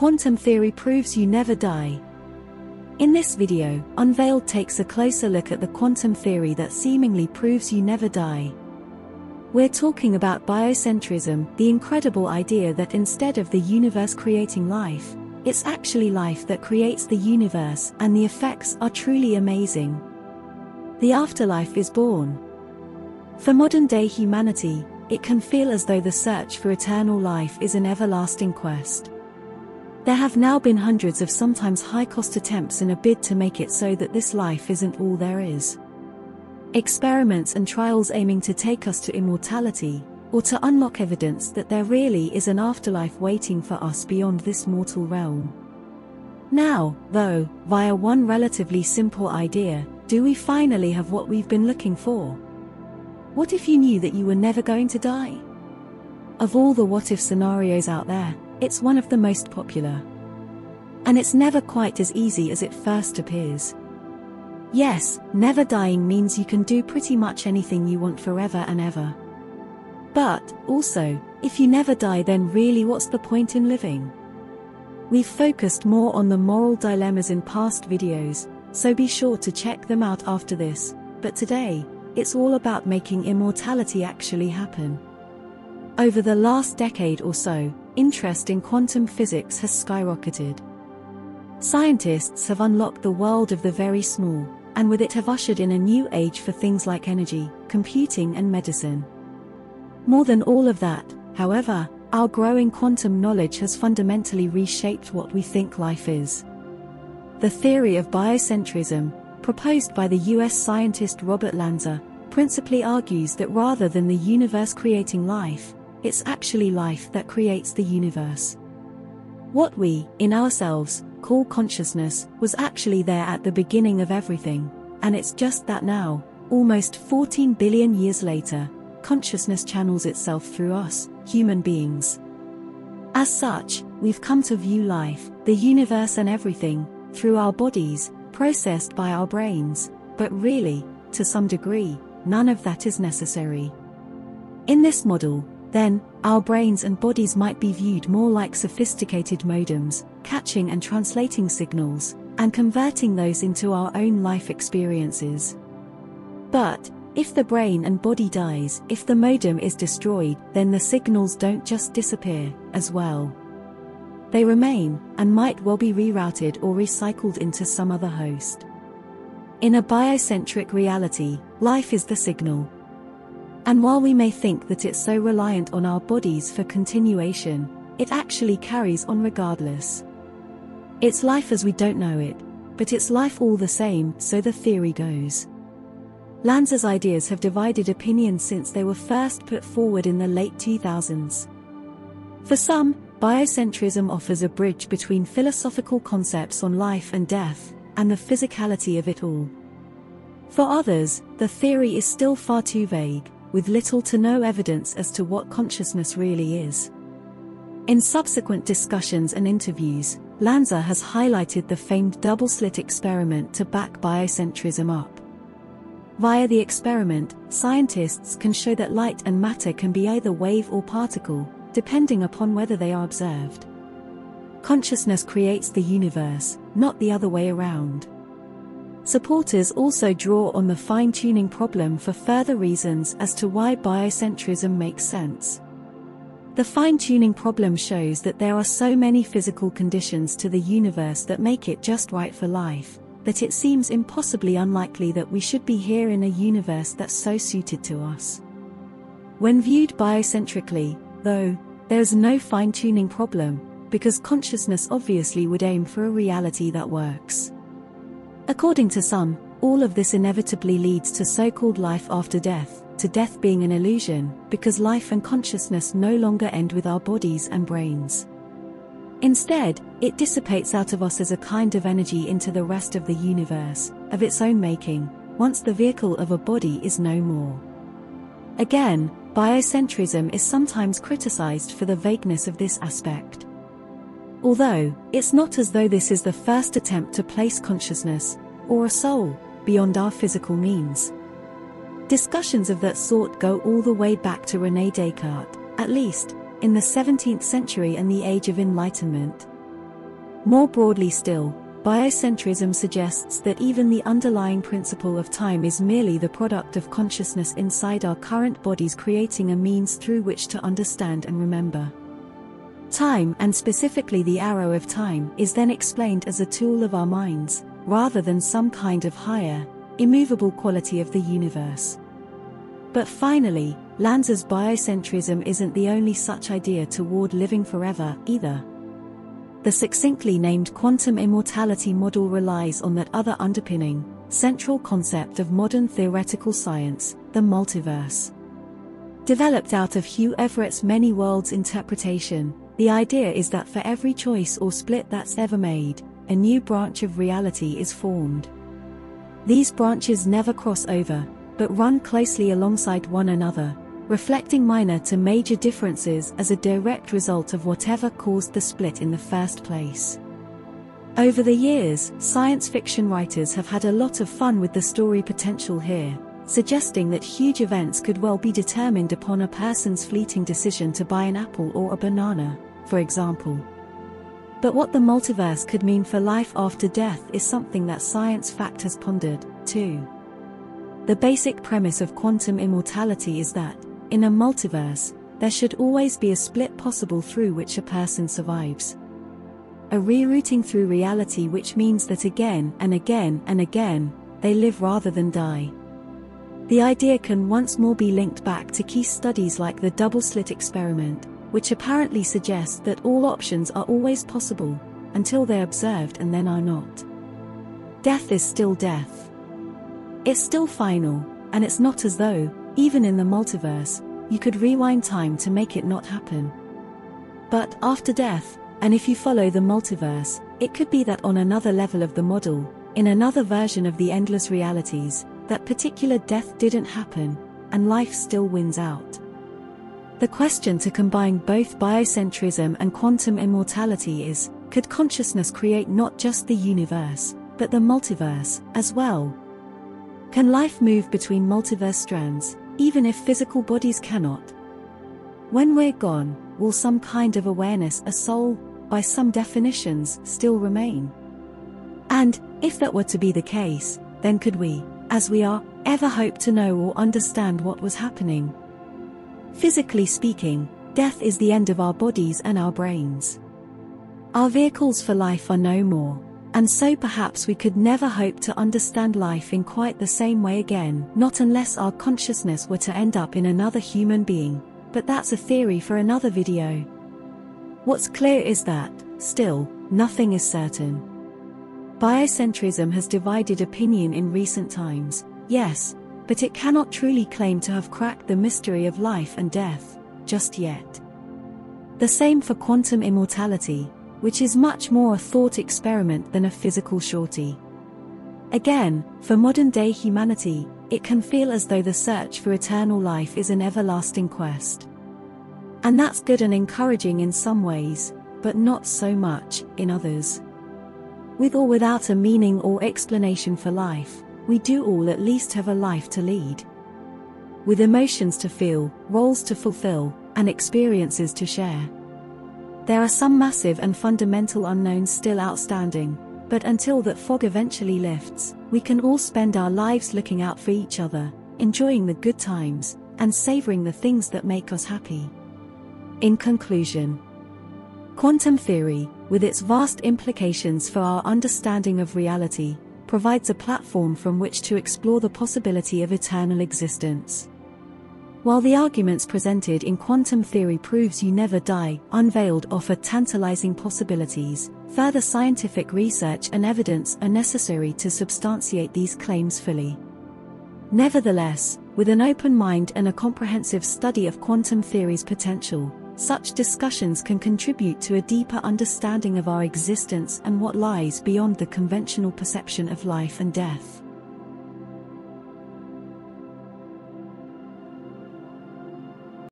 Quantum theory proves you never die. In this video, Unveiled takes a closer look at the quantum theory that seemingly proves you never die. We're talking about biocentrism, the incredible idea that instead of the universe creating life, it's actually life that creates the universe, and the effects are truly amazing. The afterlife is born. For modern day humanity, it can feel as though the search for eternal life is an everlasting quest. There have now been hundreds of sometimes high cost attempts in a bid to make it so that this life isn't all there is. Experiments and trials aiming to take us to immortality, or to unlock evidence that there really is an afterlife waiting for us beyond this mortal realm. Now, though, via one relatively simple idea, do we finally have what we've been looking for? What if you knew that you were never going to die? Of all the what if scenarios out there, it's one of the most popular. And it's never quite as easy as it first appears. Yes, never dying means you can do pretty much anything you want forever and ever. But, also, if you never die then really what's the point in living? We've focused more on the moral dilemmas in past videos, so be sure to check them out after this, but today, it's all about making immortality actually happen. Over the last decade or so, interest in quantum physics has skyrocketed. Scientists have unlocked the world of the very small, and with it have ushered in a new age for things like energy, computing and medicine. More than all of that, however, our growing quantum knowledge has fundamentally reshaped what we think life is. The theory of biocentrism, proposed by the US scientist Robert Lanza, principally argues that rather than the universe creating life, it's actually life that creates the universe. What we, in ourselves, call consciousness, was actually there at the beginning of everything, and it's just that now, almost 14 billion years later, consciousness channels itself through us, human beings. As such, we've come to view life, the universe and everything, through our bodies, processed by our brains, but really, to some degree, none of that is necessary. In this model, then, our brains and bodies might be viewed more like sophisticated modems, catching and translating signals, and converting those into our own life experiences. But, if the brain and body dies, if the modem is destroyed, then the signals don't just disappear, as well. They remain, and might well be rerouted or recycled into some other host. In a biocentric reality, life is the signal. And while we may think that it's so reliant on our bodies for continuation, it actually carries on regardless. It's life as we don't know it, but it's life all the same, so the theory goes. Lanza's ideas have divided opinion since they were first put forward in the late 2000s. For some, Biocentrism offers a bridge between philosophical concepts on life and death, and the physicality of it all. For others, the theory is still far too vague, with little to no evidence as to what consciousness really is. In subsequent discussions and interviews, Lanza has highlighted the famed double slit experiment to back biocentrism up. Via the experiment, scientists can show that light and matter can be either wave or particle, depending upon whether they are observed. Consciousness creates the universe, not the other way around. Supporters also draw on the fine tuning problem for further reasons as to why biocentrism makes sense. The fine tuning problem shows that there are so many physical conditions to the universe that make it just right for life, that it seems impossibly unlikely that we should be here in a universe that's so suited to us. When viewed biocentrically, though, there's no fine tuning problem, because consciousness obviously would aim for a reality that works. According to some, all of this inevitably leads to so called life after death, to death being an illusion, because life and consciousness no longer end with our bodies and brains. Instead, it dissipates out of us as a kind of energy into the rest of the universe, of its own making, once the vehicle of a body is no more. Again, biocentrism is sometimes criticized for the vagueness of this aspect. Although, it's not as though this is the first attempt to place consciousness, or a soul, beyond our physical means. Discussions of that sort go all the way back to Rene Descartes, at least, in the 17th century and the Age of Enlightenment. More broadly still, biocentrism suggests that even the underlying principle of time is merely the product of consciousness inside our current bodies creating a means through which to understand and remember. Time, and specifically the arrow of time, is then explained as a tool of our minds, rather than some kind of higher, immovable quality of the universe. But finally, Lanza's biocentrism isn't the only such idea toward living forever, either. The succinctly named quantum immortality model relies on that other underpinning, central concept of modern theoretical science, the multiverse. Developed out of Hugh Everett's many worlds interpretation, the idea is that for every choice or split that's ever made, a new branch of reality is formed. These branches never cross over, but run closely alongside one another, reflecting minor to major differences as a direct result of whatever caused the split in the first place. Over the years, science fiction writers have had a lot of fun with the story potential here, suggesting that huge events could well be determined upon a person's fleeting decision to buy an apple or a banana, for example. But what the multiverse could mean for life after death is something that science fact has pondered, too. The basic premise of quantum immortality is that, in a multiverse, there should always be a split possible through which a person survives. A rerouting through reality which means that again and again and again, they live rather than die. The idea can once more be linked back to key studies like the double slit experiment, which apparently suggests that all options are always possible, until they're observed and then are not. Death is still death. It's still final, and it's not as though, even in the multiverse, you could rewind time to make it not happen. But after death, and if you follow the multiverse, it could be that on another level of the model, in another version of the endless realities, that particular death didn't happen, and life still wins out. The question to combine both biocentrism and quantum immortality is could consciousness create not just the universe, but the multiverse, as well? Can life move between multiverse strands, even if physical bodies cannot. When we're gone, will some kind of awareness, a soul, by some definitions, still remain? And, if that were to be the case, then could we, as we are, ever hope to know or understand what was happening? Physically speaking, death is the end of our bodies and our brains. Our vehicles for life are no more, and so perhaps we could never hope to understand life in quite the same way again, not unless our consciousness were to end up in another human being, but that's a theory for another video. What's clear is that, still, nothing is certain. Biocentrism has divided opinion in recent times, yes, but it cannot truly claim to have cracked the mystery of life and death, just yet. The same for quantum immortality, which is much more a thought experiment than a physical shorty. Again, for modern day humanity, it can feel as though the search for eternal life is an everlasting quest. And that's good and encouraging in some ways, but not so much in others. With or without a meaning or explanation for life, we do all at least have a life to lead. With emotions to feel, roles to fulfill, and experiences to share. There are some massive and fundamental unknowns still outstanding, but until that fog eventually lifts, we can all spend our lives looking out for each other, enjoying the good times, and savoring the things that make us happy. In conclusion, quantum theory, with its vast implications for our understanding of reality, provides a platform from which to explore the possibility of eternal existence. While the arguments presented in quantum theory proves you never die, unveiled offer tantalizing possibilities, further scientific research and evidence are necessary to substantiate these claims fully. Nevertheless, with an open mind and a comprehensive study of quantum theory's potential, such discussions can contribute to a deeper understanding of our existence and what lies beyond the conventional perception of life and death.